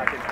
Thank you.